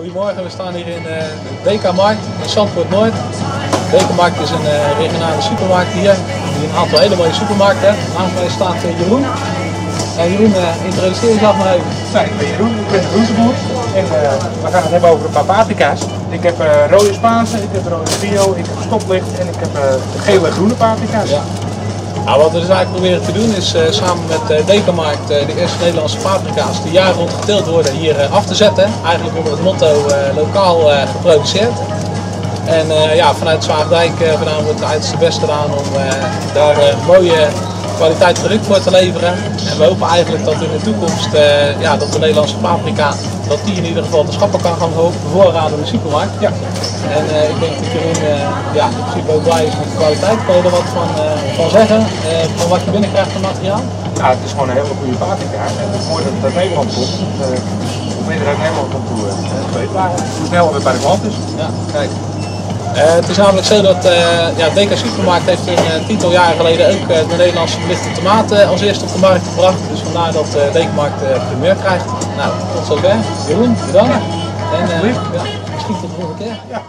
Goedemorgen, we staan hier in uh, de DK-markt in Zandvoort Noord. De DK-markt is een uh, regionale supermarkt hier, die een aantal hele mooie supermarkten heeft. Naast mij staat uh, Jeroen. En Jeroen, introduceer jezelf maar even. Nou, ik ben Jeroen, ik ben de groenteboer en we gaan het hebben over een paar paprika's. Ik heb rode Spaanse, ik heb rode bio, ik heb stoplicht en ik heb gele en groene paprika's. Ja. Nou, wat we dus eigenlijk proberen te doen is uh, samen met uh, de eerste Nederlandse paprika's die jaar rond geteeld worden hier af te zetten. Eigenlijk onder het motto lokaal geproduceerd. En ja, vanuit Zwaagdijk vandaan wordt het uiterste best gedaan om daar mooie kwaliteit product voor te leveren. En we hopen eigenlijk dat in de toekomst ja, dat de Nederlandse paprika dat die in ieder geval de schappen kan gaan bevoorraden in de supermarkt. Ja. En uh, ik denk dat Jeroen uh, ja, in principe ook blij is met de kwaliteit. Kan je er wat van, uh, van zeggen? van wat je binnenkrijgt van materiaal? Ja, het is gewoon een hele goede paprika. En het is mooi dat het uit Nederland komt. hoe meer er uit Nederland komt, hoe, hoe sneller het bij de klant is. Ja, kijk. Uh, het is namelijk zo dat uh, ja, DK Supermarkt heeft een uh, tiental jaren geleden ook de Nederlandse belichte tomaten als eerste op de markt gebracht. Dus vandaar dat uh, DK Markt primeur krijgt. Nou, tot zover. Jeroen, bedankt. En ja, misschien tot de volgende keer. Ja.